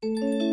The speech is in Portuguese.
Música